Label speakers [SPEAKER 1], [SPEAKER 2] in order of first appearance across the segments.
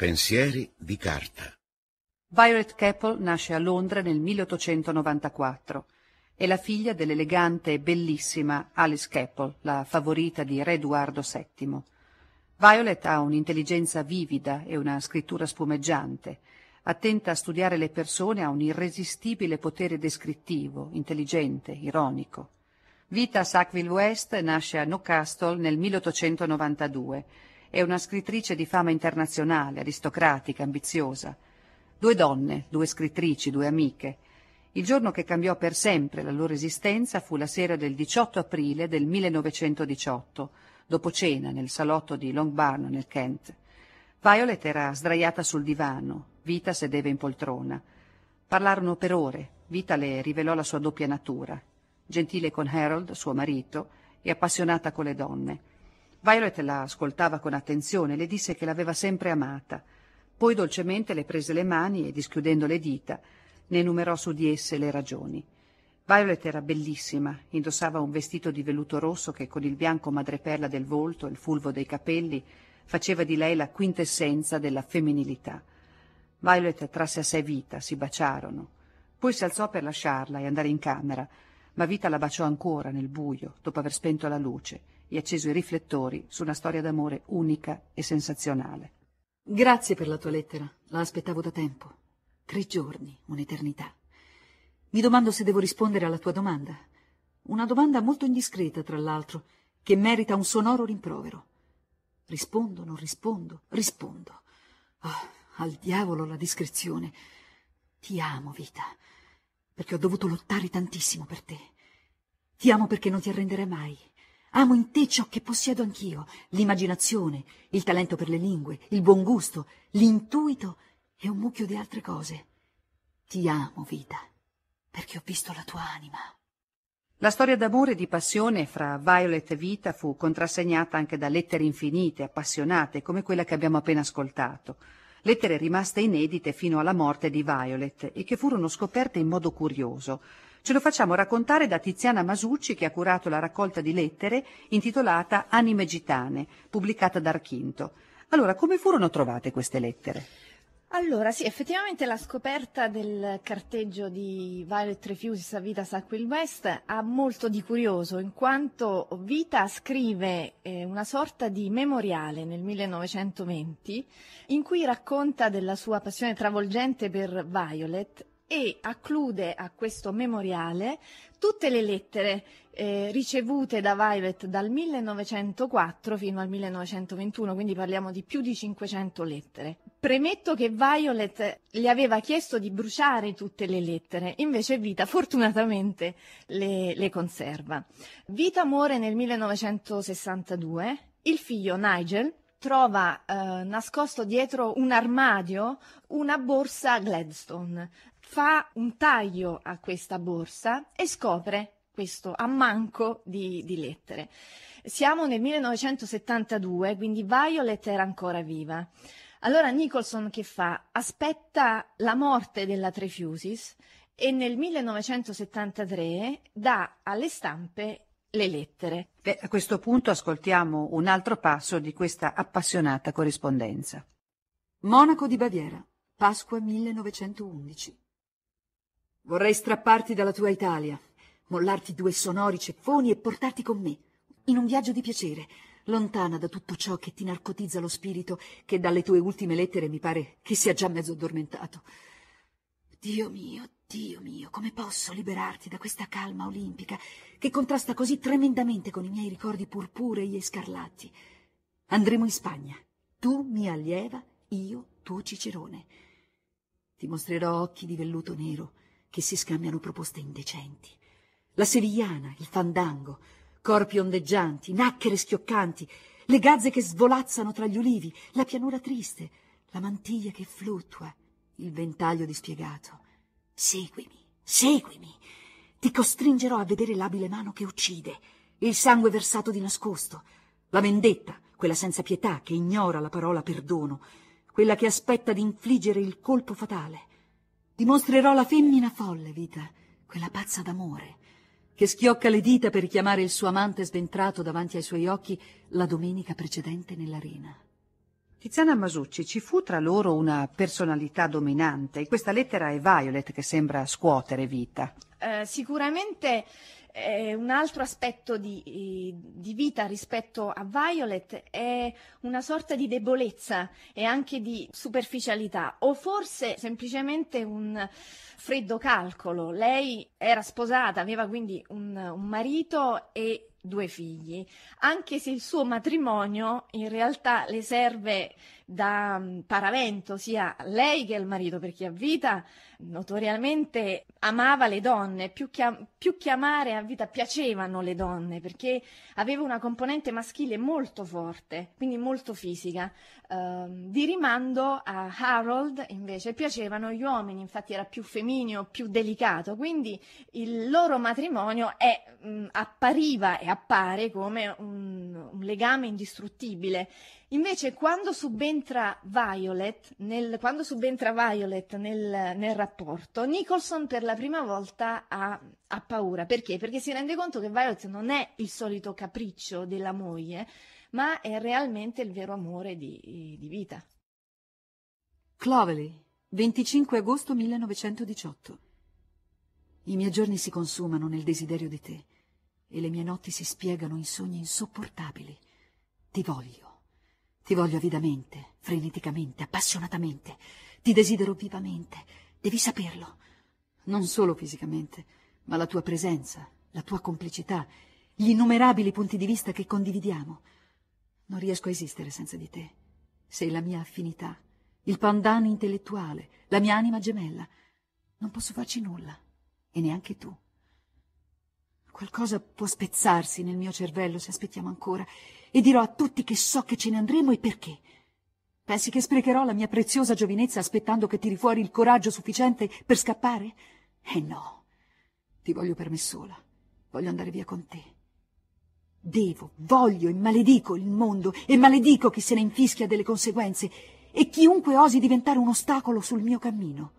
[SPEAKER 1] Pensieri di carta.
[SPEAKER 2] Violet Keppel nasce a Londra nel 1894. È la figlia dell'elegante e bellissima Alice Keppel, la favorita di Re Edoardo VII. Violet ha un'intelligenza vivida e una scrittura spumeggiante. Attenta a studiare le persone, ha un irresistibile potere descrittivo, intelligente, ironico. Vita Sackville West nasce a Newcastle nel 1892 è una scrittrice di fama internazionale, aristocratica, ambiziosa. Due donne, due scrittrici, due amiche. Il giorno che cambiò per sempre la loro esistenza fu la sera del 18 aprile del 1918, dopo cena nel salotto di Longbarn nel Kent. Violet era sdraiata sul divano, Vita sedeva in poltrona. Parlarono per ore, Vita le rivelò la sua doppia natura, gentile con Harold, suo marito, e appassionata con le donne. Violet la ascoltava con attenzione le disse che l'aveva sempre amata. Poi dolcemente le prese le mani e, dischiudendo le dita, ne enumerò su di esse le ragioni. Violet era bellissima, indossava un vestito di velluto rosso che con il bianco madreperla del volto e il fulvo dei capelli faceva di lei la quintessenza della femminilità. Violet trasse a sé Vita, si baciarono. Poi si alzò per lasciarla e andare in camera, ma Vita la baciò ancora nel buio, dopo aver spento la luce e acceso i riflettori su una storia d'amore unica e sensazionale.
[SPEAKER 3] Grazie per la tua lettera, la aspettavo da tempo. Tre giorni, un'eternità. Mi domando se devo rispondere alla tua domanda. Una domanda molto indiscreta, tra l'altro, che merita un sonoro rimprovero. Rispondo, non rispondo, rispondo. Oh, al diavolo la discrezione. Ti amo, vita, perché ho dovuto lottare tantissimo per te. Ti amo perché non ti arrenderai mai. Amo in te ciò che possiedo anch'io, l'immaginazione, il talento per le lingue, il buon gusto, l'intuito e un mucchio di altre cose. Ti amo, vita, perché ho visto la tua anima.
[SPEAKER 2] La storia d'amore e di passione fra Violet e Vita fu contrassegnata anche da lettere infinite, appassionate, come quella che abbiamo appena ascoltato. Lettere rimaste inedite fino alla morte di Violet e che furono scoperte in modo curioso. Ce lo facciamo raccontare da Tiziana Masucci che ha curato la raccolta di lettere intitolata Anime Gitane, pubblicata da Archinto. Allora, come furono trovate queste lettere?
[SPEAKER 4] Allora, sì, effettivamente la scoperta del carteggio di Violet Refuses a Vita Sackwell West ha molto di curioso, in quanto Vita scrive eh, una sorta di memoriale nel 1920 in cui racconta della sua passione travolgente per Violet e acclude a questo memoriale tutte le lettere eh, ricevute da Violet dal 1904 fino al 1921, quindi parliamo di più di 500 lettere. Premetto che Violet gli aveva chiesto di bruciare tutte le lettere, invece Vita fortunatamente le, le conserva. Vita muore nel 1962, il figlio Nigel trova eh, nascosto dietro un armadio una borsa Gladstone fa un taglio a questa borsa e scopre questo ammanco di, di lettere. Siamo nel 1972, quindi Violet era ancora viva. Allora Nicholson che fa? Aspetta la morte della Trefusis e nel 1973 dà alle stampe le lettere.
[SPEAKER 2] Beh, a questo punto ascoltiamo un altro passo di questa appassionata corrispondenza.
[SPEAKER 3] Monaco di Baviera, Pasqua 1911. Vorrei strapparti dalla tua Italia, mollarti due sonori ceffoni e portarti con me, in un viaggio di piacere, lontana da tutto ciò che ti narcotizza lo spirito, che dalle tue ultime lettere mi pare che sia già mezzo addormentato. Dio mio, Dio mio, come posso liberarti da questa calma olimpica che contrasta così tremendamente con i miei ricordi purpurei e scarlatti? Andremo in Spagna, tu mia allieva, io tuo Cicerone. Ti mostrerò occhi di velluto nero, che si scambiano proposte indecenti. La sevigliana, il fandango, corpi ondeggianti, nacchere schioccanti, le gazze che svolazzano tra gli ulivi, la pianura triste, la mantiglia che fluttua, il ventaglio dispiegato. Seguimi, seguimi. Ti costringerò a vedere l'abile mano che uccide, il sangue versato di nascosto, la vendetta, quella senza pietà che ignora la parola perdono, quella che aspetta di infliggere il colpo fatale. Dimostrerò la femmina folle, vita, quella pazza d'amore, che schiocca le dita per richiamare il suo amante sventrato davanti ai suoi occhi la domenica precedente nell'arena.
[SPEAKER 2] Tiziana Masucci, ci fu tra loro una personalità dominante. In questa lettera è Violet che sembra scuotere vita.
[SPEAKER 4] Eh, sicuramente eh, un altro aspetto di, di, vita rispetto a Violet è una sorta di debolezza e anche di superficialità o forse semplicemente un freddo calcolo. Lei era sposata, aveva quindi un, un marito e due figli, anche se il suo matrimonio in realtà le serve da mm, paravento sia lei che il marito, perché a vita notoriamente amava le donne, più che, più che amare a vita piacevano le donne, perché aveva una componente maschile molto forte, quindi molto fisica. Uh, di rimando a Harold invece piacevano gli uomini, infatti era più femmineo, più delicato, quindi il loro matrimonio è, mh, mm, appariva e appare come un, un legame indistruttibile. Invece quando subentra Violet nel, subentra Violet nel, nel rapporto, Nicholson per la prima volta ha, ha, paura. Perché? Perché si rende conto che Violet non è il solito capriccio della moglie, ma è realmente il vero amore di, di vita.
[SPEAKER 3] Clovelly, 25 agosto 1918. I miei giorni si consumano nel desiderio di te e le mie notti si spiegano in sogni insopportabili. Ti voglio. Ti voglio avidamente, freneticamente, appassionatamente. Ti desidero vivamente. Devi saperlo. Non solo fisicamente, ma la tua presenza, la tua complicità, gli innumerabili punti di vista che condividiamo. Non riesco a esistere senza di te. Sei la mia affinità, il pandan intellettuale, la mia anima gemella. Non posso farci nulla, e neanche tu. Qualcosa può spezzarsi nel mio cervello se aspettiamo ancora, e dirò a tutti che so che ce ne andremo e perché. Pensi che sprecherò la mia preziosa giovinezza aspettando che tiri fuori il coraggio sufficiente per scappare? Eh no, ti voglio per me sola, voglio andare via con te. Devo, voglio e maledico il mondo e maledico chi se ne infischia delle conseguenze e chiunque osi diventare un ostacolo sul mio cammino.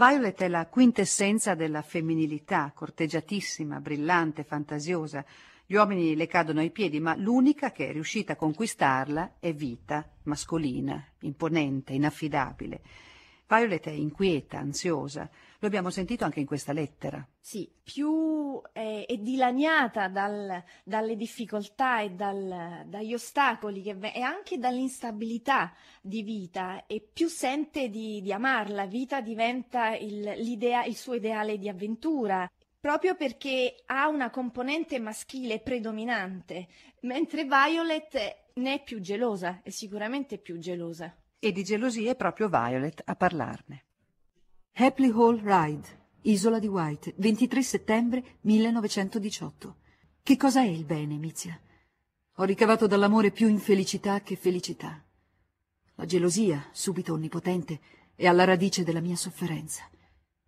[SPEAKER 2] Violet è la quintessenza della femminilità, corteggiatissima, brillante, fantasiosa, gli uomini le cadono ai piedi, ma l'unica che è riuscita a conquistarla è Vita, mascolina, imponente, inaffidabile. Violet è inquieta, ansiosa. Lo abbiamo sentito anche in questa lettera.
[SPEAKER 4] Sì, più è, è dilaniata dal, dalle difficoltà e dal, dagli ostacoli che, e anche dall'instabilità di vita e più sente di, di amarla. Vita diventa il, il suo ideale di avventura proprio perché ha una componente maschile predominante, mentre Violet ne è più gelosa, è sicuramente più gelosa.
[SPEAKER 2] E di gelosia è proprio Violet a parlarne.
[SPEAKER 3] Hapley Hall Ride, Isola di White, 23 settembre 1918. Che cosa è il bene, Mizia? Ho ricavato dall'amore più infelicità che felicità. La gelosia, subito onnipotente, è alla radice della mia sofferenza.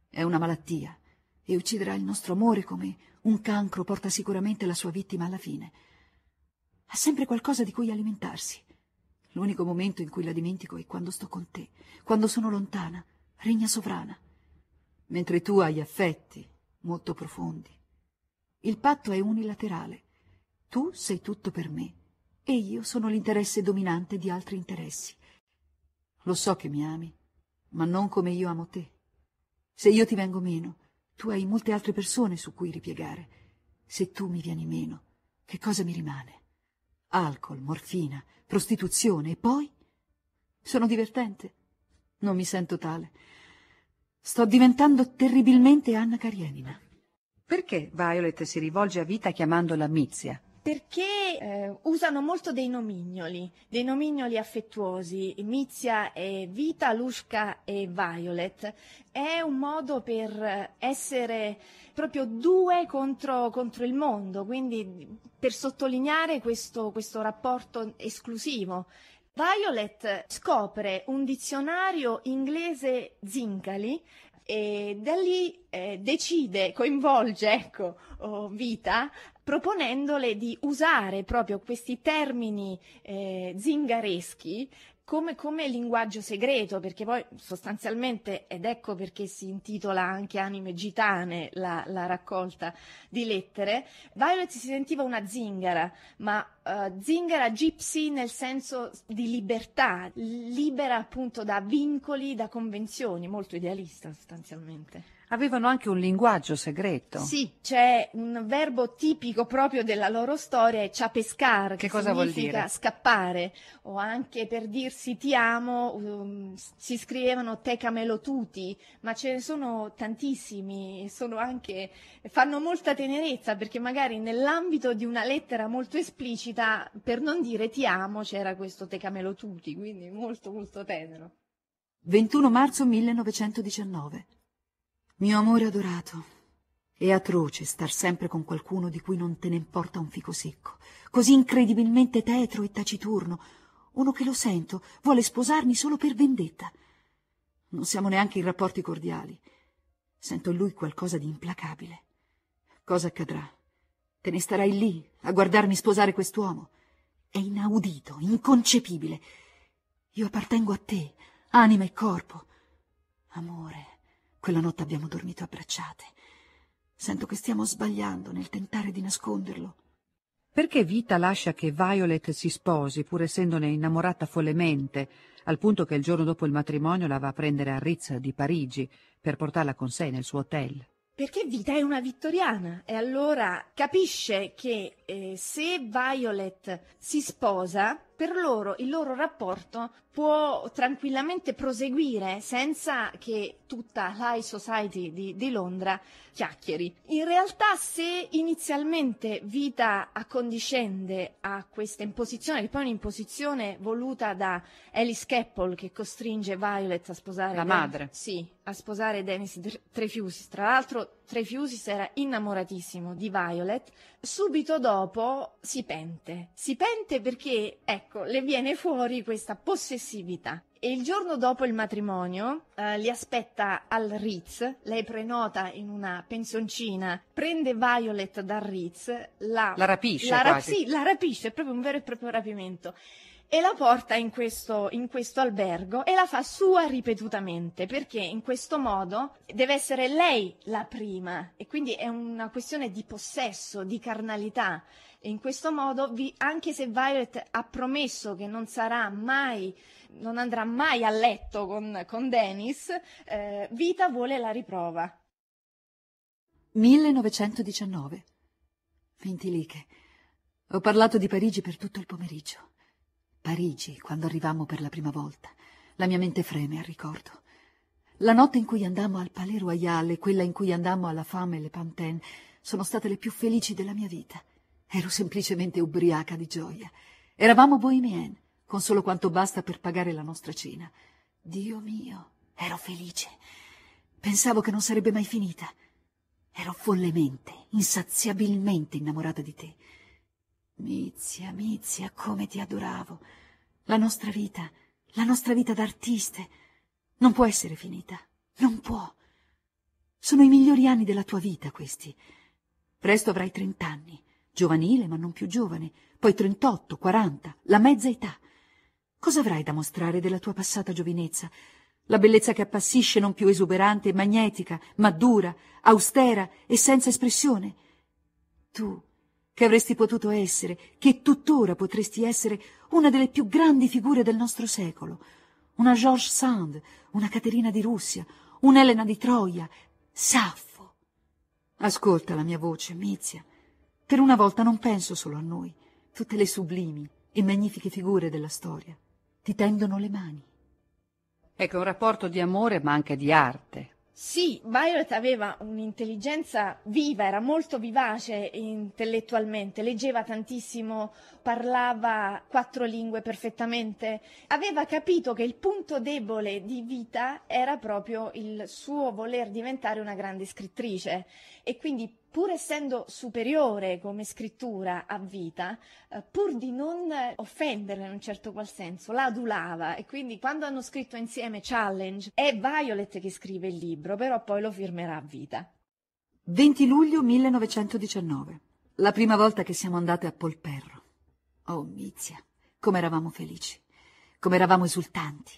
[SPEAKER 3] È una malattia e ucciderà il nostro amore come un cancro porta sicuramente la sua vittima alla fine. Ha sempre qualcosa di cui alimentarsi. L'unico momento in cui la dimentico è quando sto con te, quando sono lontana, regna sovrana. Mentre tu hai affetti molto profondi. Il patto è unilaterale. Tu sei tutto per me e io sono l'interesse dominante di altri interessi. Lo so che mi ami, ma non come io amo te. Se io ti vengo meno, tu hai molte altre persone su cui ripiegare. Se tu mi vieni meno, che cosa mi rimane? Alcol, morfina, prostituzione e poi? Sono divertente? Non mi sento tale. Sto diventando terribilmente Anna Karenina.
[SPEAKER 2] Perché Violet si rivolge a Vita chiamandola Mizia?
[SPEAKER 4] perché eh, usano molto dei nomignoli, dei nomignoli affettuosi, Mizia e Vita, Lushka e Violet. È un modo per essere proprio due contro, contro il mondo, quindi per sottolineare questo, questo rapporto esclusivo. Violet scopre un dizionario inglese Zincali e da lì eh, decide, coinvolge ecco, oh, Vita proponendole di usare proprio questi termini eh, zingareschi come, come, linguaggio segreto, perché poi sostanzialmente, ed ecco perché si intitola anche Anime Gitane la, la raccolta di lettere, Violet si sentiva una zingara, ma uh, zingara gypsy nel senso di libertà, libera appunto da vincoli, da convenzioni, molto idealista sostanzialmente.
[SPEAKER 2] Avevano anche un linguaggio segreto.
[SPEAKER 4] Sì, c'è un verbo tipico proprio della loro storia, è ciapescar, che, che cosa vuol dire? scappare, o anche per dirsi ti amo, um, si scrivevano te camelo tutti, ma ce ne sono tantissimi, sono anche, fanno molta tenerezza, perché magari nell'ambito di una lettera molto esplicita, per non dire ti amo, c'era questo te camelo tutti, quindi molto molto tenero.
[SPEAKER 3] 21 marzo 1919 mio amore adorato, è atroce star sempre con qualcuno di cui non te ne importa un fico secco, così incredibilmente tetro e taciturno, uno che lo sento vuole sposarmi solo per vendetta. Non siamo neanche in rapporti cordiali. Sento in lui qualcosa di implacabile. Cosa accadrà? Te ne starai lì a guardarmi sposare quest'uomo? È inaudito, inconcepibile. Io appartengo a te, anima e corpo. Amore, quella notte abbiamo dormito abbracciate. Sento che stiamo sbagliando nel tentare di nasconderlo.
[SPEAKER 2] Perché Vita lascia che Violet si sposi, pur essendone innamorata follemente, al punto che il giorno dopo il matrimonio la va a prendere a Ritz di Parigi per portarla con sé nel suo hotel?
[SPEAKER 4] Perché Vita è una vittoriana e allora capisce che eh, se Violet si sposa, per loro il loro rapporto può tranquillamente proseguire senza che tutta l'high society di, di, Londra chiacchieri. In realtà se inizialmente Vita accondiscende a questa imposizione, che poi è un'imposizione voluta da Alice Keppel che costringe Violet a sposare...
[SPEAKER 2] La madre.
[SPEAKER 4] Sì, a sposare Dennis Trefusis. Tra l'altro Trefusis era innamoratissimo di Violet. Subito dopo si pente. Si pente perché, ecco, le viene fuori questa possessività. E il giorno dopo il matrimonio eh, li aspetta al Ritz, lei prenota in una pensioncina, prende Violet dal Ritz, la,
[SPEAKER 2] la rapisce.
[SPEAKER 4] La, ra- sì, la rapisce, è proprio un vero e proprio rapimento e la porta in questo, in questo, albergo e la fa sua ripetutamente perché in questo modo deve essere lei la prima e quindi è una questione di possesso, di carnalità e in questo modo vi, anche se Violet ha promesso che non sarà mai non andrà mai a letto con, con Dennis, eh, Vita vuole la riprova.
[SPEAKER 3] 1919. Ventiliche. Ho parlato di Parigi per tutto il pomeriggio. Parigi, quando arrivammo per la prima volta. La mia mente freme al ricordo. La notte in cui andammo al Palais Royal e quella in cui andammo alla Fame e le Pantin sono state le più felici della mia vita. Ero semplicemente ubriaca di gioia. Eravamo bohemienne, con solo quanto basta per pagare la nostra cena. Dio mio, ero felice. Pensavo che non sarebbe mai finita. Ero follemente, insaziabilmente innamorata di te. Mizia, Mizia, come ti adoravo. La nostra vita, la nostra vita d'artiste, non può essere finita. Non può. Sono i migliori anni della tua vita, questi. Presto avrai trent'anni, giovanile ma non più giovane, poi trentotto, quaranta, la mezza età. Cosa avrai da mostrare della tua passata giovinezza? La bellezza che appassisce, non più esuberante e magnetica, ma dura, austera e senza espressione? Tu, che avresti potuto essere, che tuttora potresti essere una delle più grandi figure del nostro secolo, una George Sand, una Caterina di Russia, un'Elena di Troia, Saffo. Ascolta la mia voce, Mizia. Per una volta non penso solo a noi, tutte le sublimi e magnifiche figure della storia ti tendono le mani.
[SPEAKER 2] Ecco, un rapporto di amore ma anche di arte.
[SPEAKER 4] Sì, Violet aveva un'intelligenza viva, era molto vivace intellettualmente, leggeva tantissimo, parlava quattro lingue perfettamente, aveva capito che il punto debole di vita era proprio il suo voler diventare una grande scrittrice e quindi pur essendo superiore come scrittura a vita, eh, pur di non offenderla in un certo qual senso, la adulava e quindi quando hanno scritto insieme Challenge è Violet che scrive il libro, però poi lo firmerà a vita.
[SPEAKER 3] 20 luglio 1919, la prima volta che siamo andate a Polperro. Oh, Mizia, come eravamo felici. come eravamo esultanti.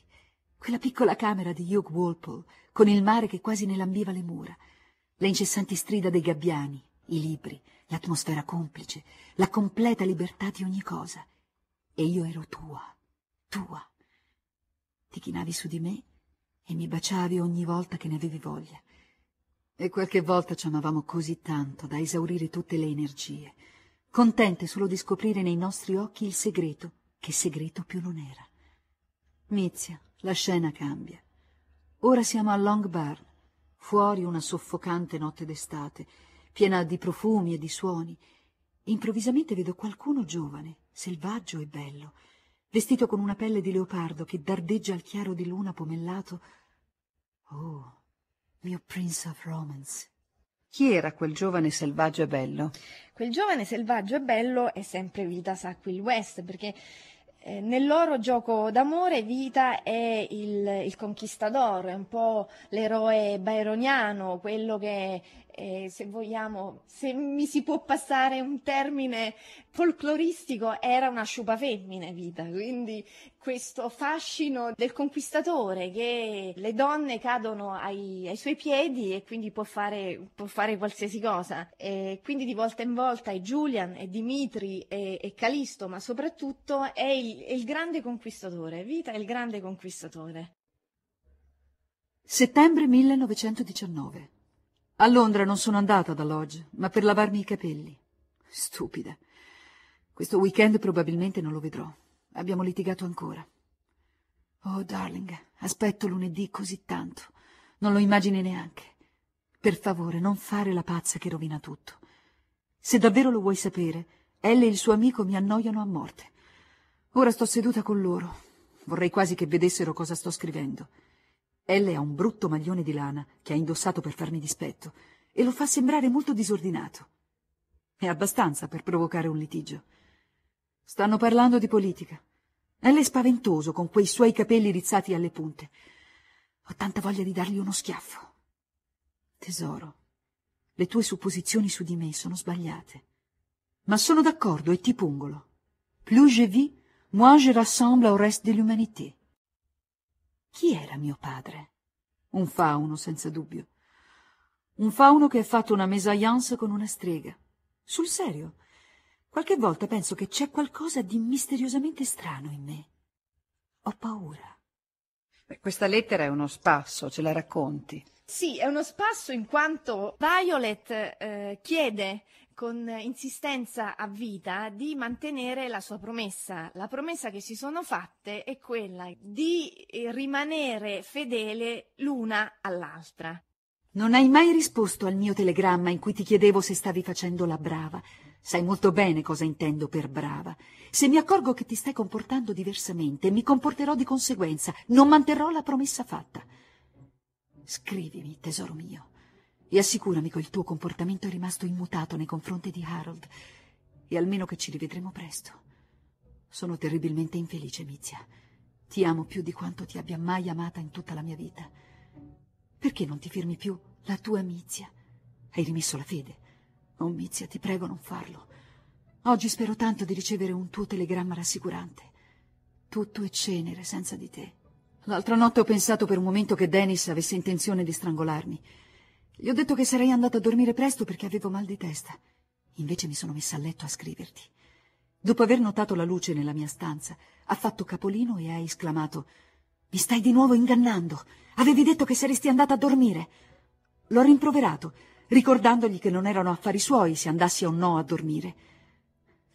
[SPEAKER 3] Quella piccola camera di Hugh Walpole, con il mare che quasi ne lambiva le mura, le incessanti strida dei gabbiani, i libri, l'atmosfera complice, la completa libertà di ogni cosa. E io ero tua, tua. Ti chinavi su di me e mi baciavi ogni volta che ne avevi voglia. E qualche volta ci amavamo così tanto da esaurire tutte le energie, contente solo di scoprire nei nostri occhi il segreto, che segreto più non era. Mizia, la scena cambia. Ora siamo a Long Barn, fuori una soffocante notte d'estate, piena di profumi e di suoni. Improvvisamente vedo qualcuno giovane, selvaggio e bello, vestito con una pelle di leopardo che dardeggia al chiaro di luna pomellato. Oh, mio Prince of Romance.
[SPEAKER 2] Chi era quel giovane selvaggio e bello?
[SPEAKER 4] Quel giovane selvaggio e bello è sempre Vita Sackville West, perché eh, nel loro gioco d'amore Vita è il, il conquistador, è un po' l'eroe byroniano, quello che eh, se vogliamo, se mi si può passare un termine folcloristico, era una sciupa femmine vita, quindi questo fascino del conquistatore che le donne cadono ai, ai suoi piedi e quindi può fare, può fare qualsiasi cosa. E quindi di volta in volta è Julian, è Dimitri, è, è Calisto, ma soprattutto è il, è il grande conquistatore, Vita è il grande conquistatore.
[SPEAKER 3] Settembre 1919 a Londra non sono andata da Lodge, ma per lavarmi i capelli. Stupida. Questo weekend probabilmente non lo vedrò. Abbiamo litigato ancora. Oh, darling, aspetto lunedì così tanto. Non lo immagini neanche. Per favore, non fare la pazza che rovina tutto. Se davvero lo vuoi sapere, Elle e il suo amico mi annoiano a morte. Ora sto seduta con loro. Vorrei quasi che vedessero cosa sto scrivendo. Elle ha un brutto maglione di lana che ha indossato per farmi dispetto e lo fa sembrare molto disordinato. È abbastanza per provocare un litigio. Stanno parlando di politica. Elle è spaventoso con quei suoi capelli rizzati alle punte. Ho tanta voglia di dargli uno schiaffo. Tesoro, le tue supposizioni su di me sono sbagliate. Ma sono d'accordo e ti pungolo. Plus je vis, moins je rassemble au reste de l'humanité. Chi era mio padre? Un fauno, senza dubbio. Un fauno che ha fatto una mésalliance con una strega. Sul serio. Qualche volta penso che c'è qualcosa di misteriosamente strano in me. Ho paura.
[SPEAKER 2] Beh, questa lettera è uno spasso, ce la racconti?
[SPEAKER 4] Sì, è uno spasso in quanto Violet eh, chiede con insistenza a vita di mantenere la sua promessa. La promessa che si sono fatte è quella di rimanere fedele l'una all'altra.
[SPEAKER 3] Non hai mai risposto al mio telegramma in cui ti chiedevo se stavi facendo la brava. Sai molto bene cosa intendo per brava. Se mi accorgo che ti stai comportando diversamente, mi comporterò di conseguenza. Non manterrò la promessa fatta. Scrivimi, tesoro mio e assicurami che il tuo comportamento è rimasto immutato nei confronti di Harold e almeno che ci rivedremo presto. Sono terribilmente infelice, Mizia. Ti amo più di quanto ti abbia mai amata in tutta la mia vita. Perché non ti firmi più la tua Mizia? Hai rimesso la fede. Oh, Mizia, ti prego non farlo. Oggi spero tanto di ricevere un tuo telegramma rassicurante. Tutto è cenere senza di te. L'altra notte ho pensato per un momento che Dennis avesse intenzione di strangolarmi. Gli ho detto che sarei andata a dormire presto perché avevo mal di testa. Invece mi sono messa a letto a scriverti. Dopo aver notato la luce nella mia stanza, ha fatto capolino e ha esclamato Mi stai di nuovo ingannando. Avevi detto che saresti andata a dormire. L'ho rimproverato, ricordandogli che non erano affari suoi se andassi o no a dormire.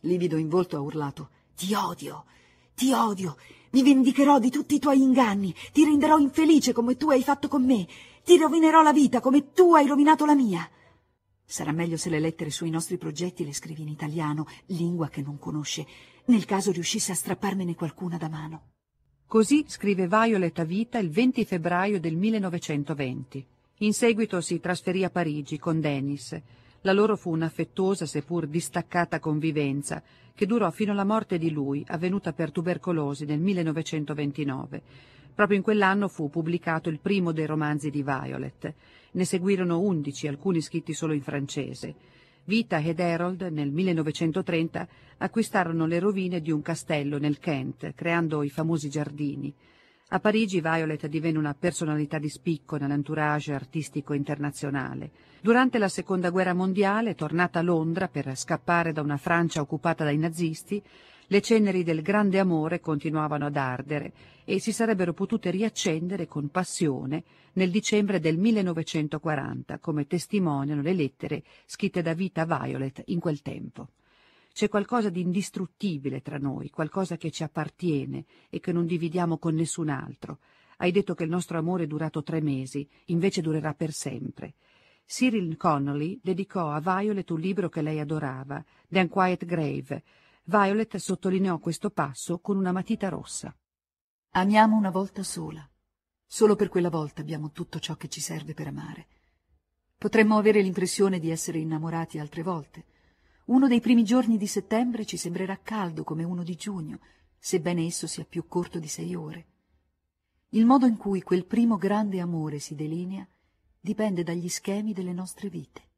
[SPEAKER 3] Livido in volto ha urlato Ti odio, ti odio, mi vendicherò di tutti i tuoi inganni, ti renderò infelice come tu hai fatto con me, ti rovinerò la vita come tu hai rovinato la mia. Sarà meglio se le lettere sui nostri progetti le scrivi in italiano, lingua che non conosce, nel caso riuscisse a strapparmene qualcuna da mano.
[SPEAKER 2] Così scrive Violet a vita il 20 febbraio del 1920. In seguito si trasferì a Parigi con Dennis. La loro fu un'affettuosa seppur distaccata convivenza che durò fino alla morte di lui, avvenuta per tubercolosi nel 1929. Proprio in quell'anno fu pubblicato il primo dei romanzi di Violet. Ne seguirono undici, alcuni scritti solo in francese. Vita ed Harold nel 1930 acquistarono le rovine di un castello nel Kent, creando i famosi giardini. A Parigi Violet divenne una personalità di spicco nell'entourage artistico internazionale. Durante la Seconda Guerra Mondiale, tornata a Londra per scappare da una Francia occupata dai nazisti, le ceneri del grande amore continuavano ad ardere e si sarebbero potute riaccendere con passione nel dicembre del 1940, come testimoniano le lettere scritte da Vita Violet in quel tempo. C'è qualcosa di indistruttibile tra noi, qualcosa che ci appartiene e che non dividiamo con nessun altro. Hai detto che il nostro amore è durato tre mesi, invece durerà per sempre. Cyril Connolly dedicò a Violet un libro che lei adorava, The Unquiet Grave, Violet sottolineò questo passo con una matita rossa.
[SPEAKER 3] Amiamo una volta sola. Solo per quella volta abbiamo tutto ciò che ci serve per amare. Potremmo avere l'impressione di essere innamorati altre volte. Uno dei primi giorni di settembre ci sembrerà caldo come uno di giugno, sebbene esso sia più corto di sei ore. Il modo in cui quel primo grande amore si delinea dipende dagli schemi delle nostre vite.